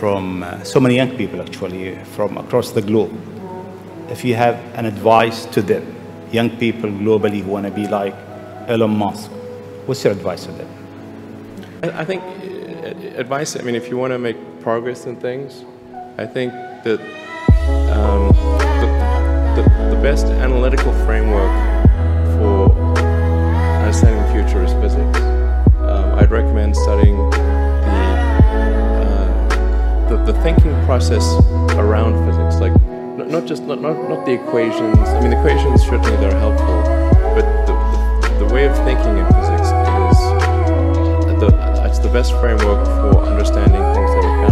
from uh, so many young people actually from across the globe. If you have an advice to them, young people globally who want to be like Elon Musk, what's your advice to them? I think uh, advice, I mean, if you want to make progress in things, I think that um, the, the, the best analytical framework the, thinking process around physics, like not, not just not, not, not the equations. I mean, the equations certainly they're helpful, but the, the, the way of thinking in physics is the, it's the best framework for understanding things that are